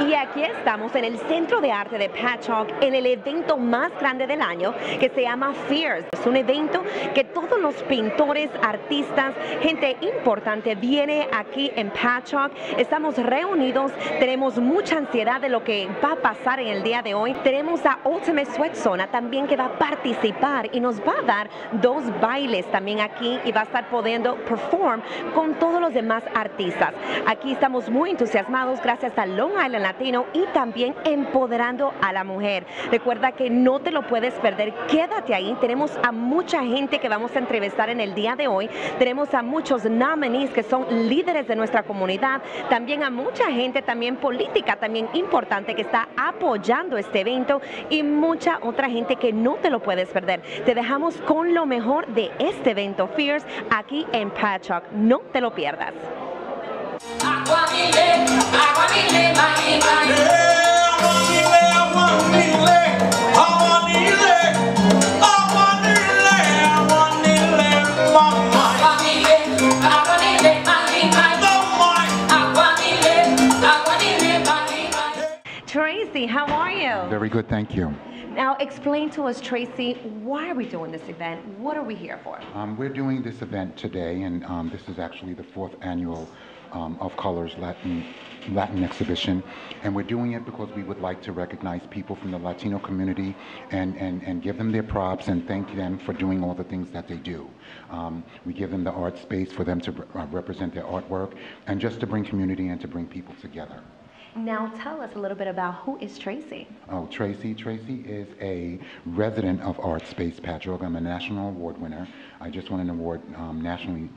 Y aquí estamos en el Centro de Arte de Patchogue, en el evento más grande del año que se llama Fears. Es un evento que todos los pintores, artistas, gente importante viene aquí en Patchogue. Estamos reunidos, tenemos mucha ansiedad de lo que va a pasar en el día de hoy. Tenemos a Ultimate Sweat también que va a participar y nos va a dar dos bailes también aquí y va a estar pudiendo perform con todos los demás artistas. Aquí estamos muy entusiasmados gracias a Long Island Latino y también empoderando a la mujer. Recuerda que no te lo puedes perder, quédate ahí. Tenemos a mucha gente que vamos a entrevistar en el día de hoy. Tenemos a muchos nominees que son líderes de nuestra comunidad. También a mucha gente también política, también importante que está apoyando este evento y mucha otra gente que no te lo puedes perder. Te dejamos con lo mejor de este evento Fears aquí en Patchogue. No te lo pierdas. Very good, thank you. Now, explain to us, Tracy, why are we doing this event? What are we here for? Um, we're doing this event today, and um, this is actually the fourth annual um, Of Colors Latin, Latin exhibition. And we're doing it because we would like to recognize people from the Latino community and, and, and give them their props and thank them for doing all the things that they do. Um, we give them the art space for them to uh, represent their artwork and just to bring community and to bring people together. Now, tell us a little bit about who is Tracy. Oh, Tracy. Tracy is a resident of Art Space Patchogue. I'm a national award winner. I just won an award um, nationally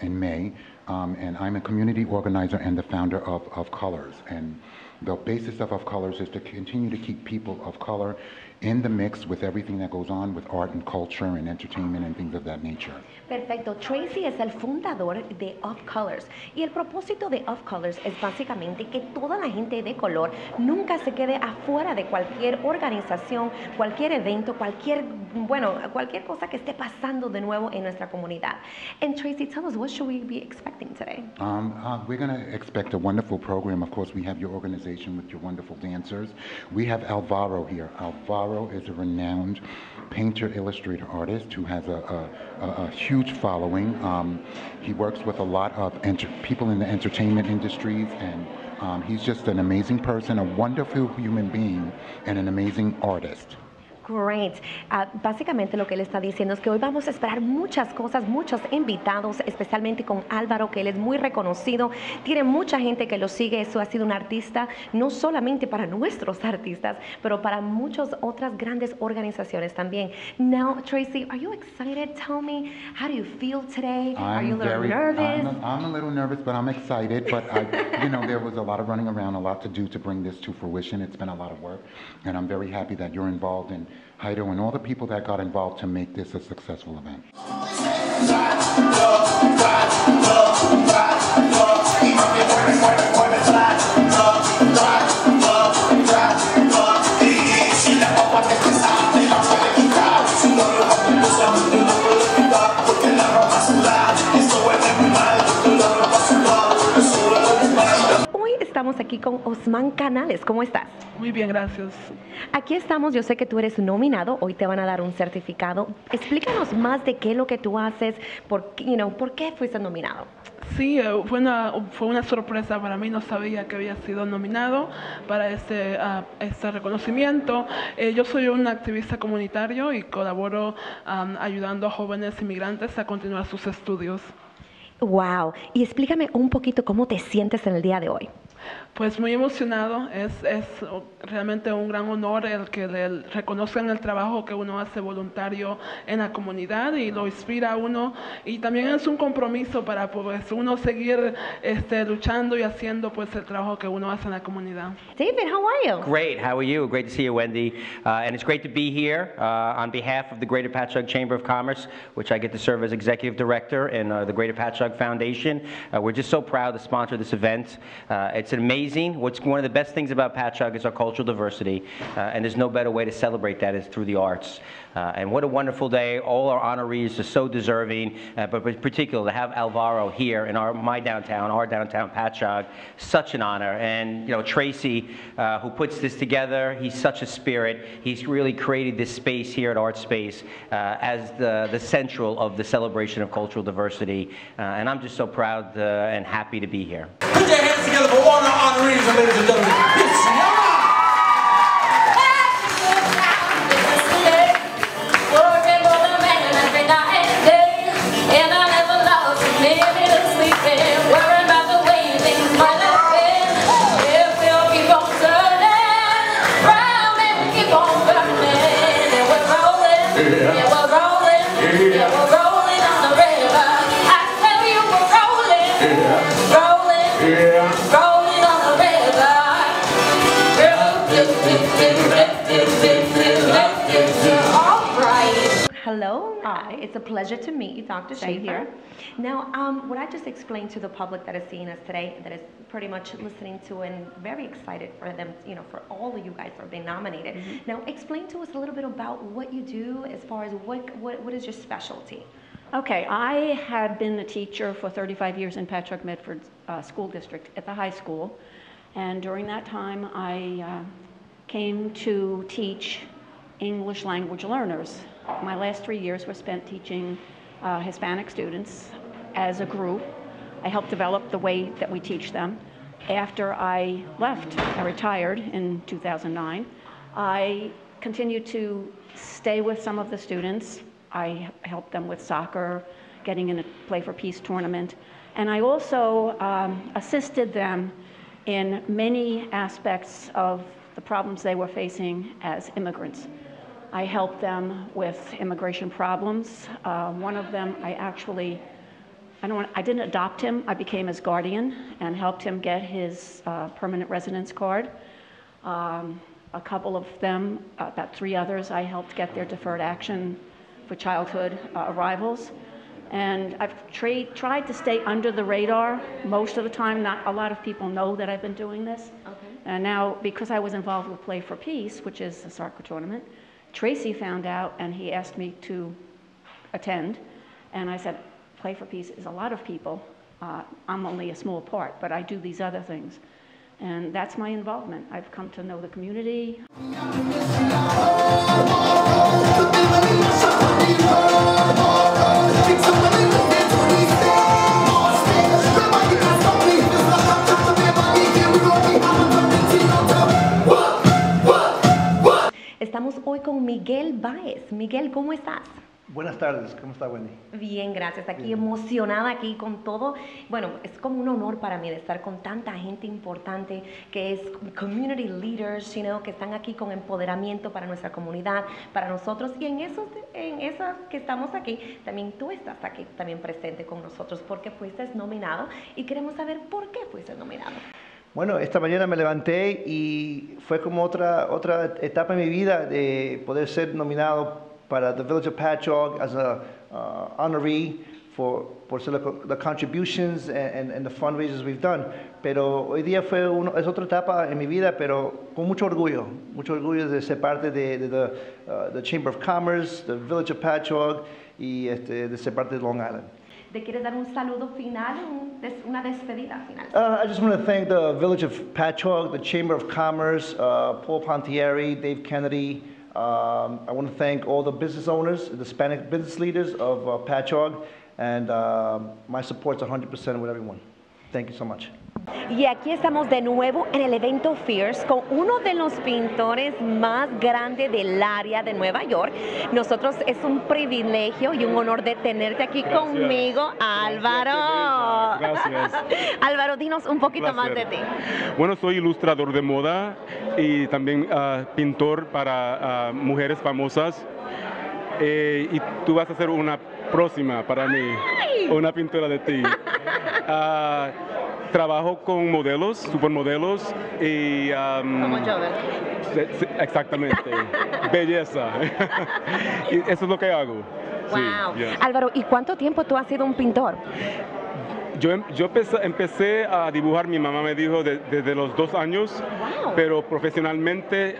in May. Um, and I'm a community organizer and the founder of, of Colors. And the basis of Of Colors is to continue to keep people of color in the mix with everything that goes on with art and culture and entertainment and things of that nature. Perfecto. Tracy es el fundador de Of Colors y el propósito de Of Colors es básicamente que toda la gente de color nunca se quede afuera de cualquier organización, cualquier evento, cualquier, bueno, cualquier cosa que esté pasando de nuevo en nuestra comunidad. And Tracy, tell us, what should we be expecting today? Um, uh, we're going to expect a wonderful program. Of course, we have your organization with your wonderful dancers. We have Alvaro here. Alvaro is a renowned painter, illustrator, artist who has a, a, a, a huge following. Um, he works with a lot of enter- people in the entertainment industries, and um, he's just an amazing person, a wonderful human being, and an amazing artist. Great. Ah, básicamente lo que él está diciendo es que hoy vamos a esperar muchas cosas, muchos invitados, especialmente con Álvaro, que él es muy reconocido, tiene mucha gente que lo sigue, eso ha sido un artista, no solamente para nuestros artistas, pero para muchas otras grandes organizaciones también. Now, Tracy, are you excited? Tell me, how do you feel today? are you a little very, nervous? I'm a, I'm a little nervous, but I'm excited. But I, you know, there was a lot of running around, a lot to do to bring this to fruition. It's been a lot of work, and I'm very happy that you're involved in Heido and all the people that got involved to make this a successful event. Hoy estamos aquí con Osman Canales. ¿Cómo estás? Muy bien, gracias. Aquí estamos, yo sé que tú eres nominado, hoy te van a dar un certificado. Explícanos más de qué es lo que tú haces, por, qué- you know, por qué fuiste nominado. Sí, eh, fue una, fue una sorpresa para mí, no sabía que había sido nominado para este, ah, este reconocimiento. Eh, yo soy un activista comunitario y colaboro am, ayudando a jóvenes inmigrantes a continuar sus estudios. Wow. Y explícame un poquito cómo te sientes en el día de hoy. Pues muy emocionado, es, es realmente un gran honor el que le reconozcan el trabajo que uno hace voluntario en la comunidad y lo inspira a uno y también es un compromiso para pues uno seguir este, luchando y haciendo pues el trabajo que uno hace en la comunidad. David, how are you? Great. How are you? Great to see you, Wendy. Uh, and it's great to be here uh, on behalf of the Greater Patchogue Chamber of Commerce, which I get to serve as executive director in uh, the Greater Patchogue Foundation. Uh, we're just so proud to sponsor this event. Uh, it's an amazing amazing. What's one of the best things about Patchogue is our cultural diversity, uh, and there's no better way to celebrate that is through the arts. Uh, and what a wonderful day. All our honorees are so deserving, uh, but in particular to have Alvaro here in our, my downtown, our downtown Patchogue, such an honor. And, you know, Tracy, uh, who puts this together, he's such a spirit. He's really created this space here at Art Space uh, as the, the central of the celebration of cultural diversity. Uh, and I'm just so proud and happy to be here together for one honor, reason, ladies and gentlemen. Yes, it's a pleasure to meet you, Dr. Schaefer. here. Now, um, what I just explained to the public that is seeing us today, that is pretty much listening to and very excited for them, you know, for all of you guys for being nominated. Mm-hmm. Now, explain to us a little bit about what you do as far as what, what, what is your specialty? Okay, I had been a teacher for 35 years in Patrick Medford uh, School District at the high school. And during that time, I uh, came to teach English language learners. My last three years were spent teaching uh, Hispanic students as a group. I helped develop the way that we teach them. After I left, I retired in 2009. I continued to stay with some of the students. I helped them with soccer, getting in a Play for Peace tournament. And I also um, assisted them in many aspects of the problems they were facing as immigrants. I helped them with immigration problems. Uh, one of them, I actually, I don't want, I didn't adopt him. I became his guardian and helped him get his uh, permanent residence card. Um, a couple of them, uh, about three others, I helped get their deferred action for childhood uh, arrivals. And I've tra- tried to stay under the radar most of the time. Not a lot of people know that I've been doing this. Okay. And now, because I was involved with Play for Peace, which is a soccer tournament, Tracy found out and he asked me to attend. And I said, Play for Peace is a lot of people. Uh, I'm only a small part, but I do these other things. And that's my involvement. I've come to know the community. Hoy con Miguel Baez. Miguel, ¿cómo estás? Buenas tardes, ¿cómo está Wendy? Bien, gracias. Aquí emocionada aquí con todo. Bueno, es como un honor para mí de estar con tanta gente importante que es community leaders, you know, que están aquí con empoderamiento para nuestra comunidad, para nosotros. Y en esos, en esas que estamos aquí, también tú estás aquí también presente con nosotros porque fuiste nominado y queremos saber por qué fuiste nominado. Bueno, esta mañana me levanté y fue como otra, otra etapa en mi vida de poder ser nominado para the Village of Patchogue as a uh, honoree for, por the contributions and, and, the fundraisers we've done. Pero hoy día fue es otra etapa en mi vida, pero con mucho orgullo, mucho orgullo de ser parte de, de the, uh, Chamber of Commerce, the Village of Patchogue y este, de ser parte de Long Island. ¿Te quieres dar un saludo final, una despedida final? Uh, I just want to thank the Village of Patchogue, the Chamber of Commerce, uh, Paul Pontieri, Dave Kennedy. Um, I want to thank all the business owners, the Hispanic business leaders of uh, Patchogue, and um my support's 100% with everyone. Thank you so much. Y aquí estamos de nuevo en el evento Fierce con uno de los pintores más grandes del área de Nueva York. Nosotros es un privilegio y un honor de tenerte aquí conmigo, Álvaro. Gracias. Álvaro, dinos un poquito más de ti. Bueno, soy ilustrador de moda y también ah, pintor para ah, mujeres famosas. Eh, y tú vas a ser una próxima para mí, una pintura de ti. Ah, trabajo con modelos, supermodelos y... am, Como yo, exactamente, belleza. y eso es lo que hago. Sí, Wow. yeah. Álvaro, ¿y cuánto tiempo tú has sido un pintor? Yo, em- yo empecé, empecé a dibujar, mi mamá me dijo, de- desde los dos años, Wow. pero profesionalmente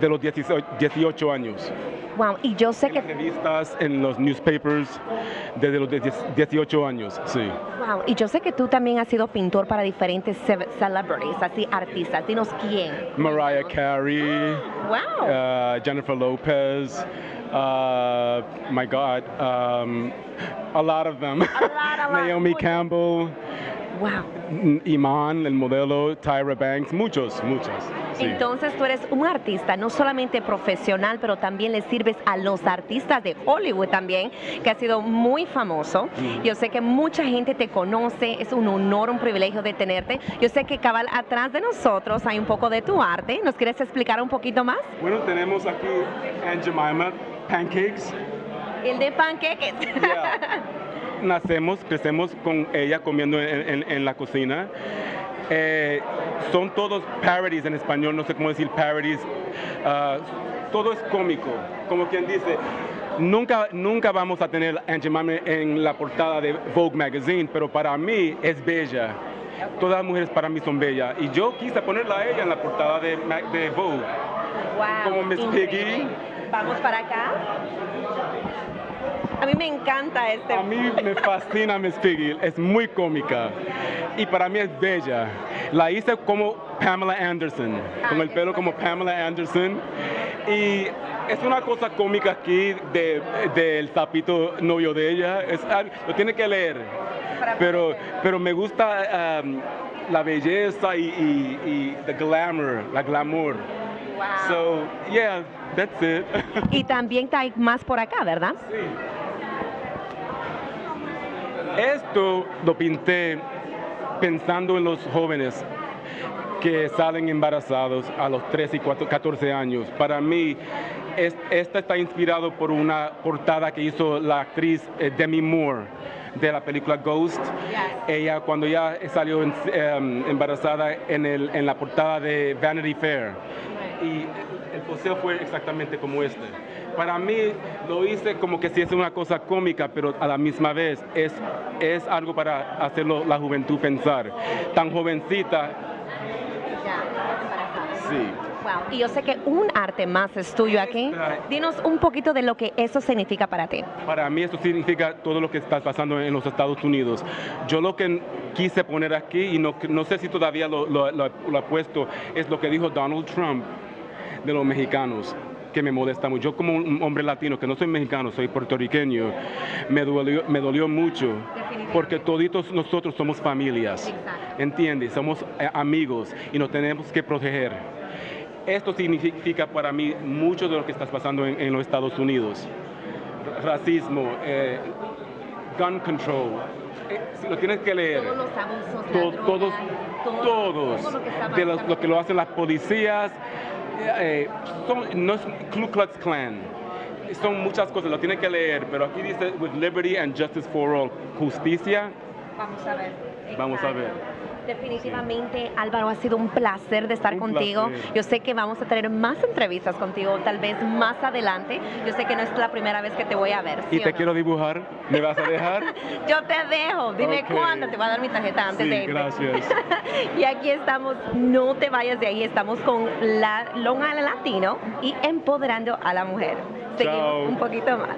de los 18, 18 años. Wow, y yo sé En que revistas, en los newspapers, desde los 10 18 años, sí. Wow, y yo sé que tú también has sido pintor para diferentes ce- celebrities, así artistas. Dinos quién. Mariah Carey, Wow. uh, Jennifer Lopez, uh, my God, um, a lot of them. lot, a lot. Naomi Campbell, Wow. N- Iman, el modelo, Tyra Banks, muchos, muchos. sí. Entonces tú eres un artista, no solamente profesional, pero también le sirves a los artistas de Hollywood también, que ha sido muy famoso. Yo sé que mucha gente te conoce, es un honor, un privilegio de tenerte. Yo sé que cabal atrás de nosotros hay un poco de tu arte. ¿Nos quieres explicar un poquito más? Bueno, tenemos aquí Aunt Jemima, pancakes. El de panqueques. Yeah. Nacemos, crecemos con ella comiendo en, en- en la cocina. Eh, son todos parodies en español, no sé cómo decir parodies. Ah, todo es cómico, como quien dice. Nunca, nunca vamos a tener a Aunt Jemima en la portada de Vogue Magazine, pero para mí es bella. Todas las mujeres para mí son bellas. Y yo quise ponerla a ella en la portada de, Vogue. Wow, Como Miss. Piggy. Vamos para acá. A mí me encanta este. A mí me fascina Miss Piggy, es muy cómica y para mí es bella. La hice como Pamela Anderson, con el pelo como Pamela Anderson y es una cosa cómica aquí de- del sapito novio de ella, es, al- lo tiene que leer, pero, pero me gusta um, la belleza y, y, y the glamour, la glamour. So, yeah, that's it. Y también hay más por acá, ¿verdad? Esto lo pinté pensando en los jóvenes que salen embarazados a los 13 y 4 14 años. Para mí, es- esta está inspirado por una portada que hizo la actriz eh, Demi Moore de la película Ghost. Ella cuando ya salió en- em, embarazada en, el- en la portada de Vanity Fair. Y el poseo fue exactamente como este. Para mí lo hice como que si es una cosa cómica, pero a la misma vez es, es algo para hacerlo la juventud pensar. Tan jovencita, sí. Wow. Y yo sé que un arte más es tuyo aquí. Dinos un poquito de lo que eso significa para ti. Para mí eso significa todo lo que está pasando en los Estados Unidos. Yo lo que quise poner aquí, y no, no sé si todavía lo, lo, lo- lo he puesto, es lo que dijo Donald Trump de los mexicanos que me molesta mucho. Yo como un hombre latino, que no soy mexicano, soy puertorriqueño, me dolió, me dolió mucho, porque toditos nosotros somos familias, ¿entiendes? Somos eh, amigos y nos tenemos que proteger. Esto significa para mí mucho de lo que está pasando en, en los Estados Unidos. Racismo, eh, gun control. Eh, si lo tienes que leer. Todos los abusos, la To- droga, todos, todo- todos, todo lo que está de los- lo que lo hacen las policías, eh, son- no es Ku Klux Klan, son muchas cosas, lo tienen que leer, pero aquí dice with liberty and justice for all, justicia, Vamos a ver. vamos a ver. Definitivamente, Álvaro, ha sido un placer de estar Un contigo. placer. Yo sé que vamos a tener más entrevistas contigo, tal vez más adelante. Yo sé que no es la primera vez que te voy a ver. ¿sí Y te no? quiero dibujar, ¿me vas a dejar? Yo te dejo. Dime cuándo te voy a dar mi tarjeta antes Sí, de irme. gracias. y aquí estamos, no te vayas de ahí, estamos con la Long Island Latino y empoderando a la mujer. Seguimos Chao. un poquito más.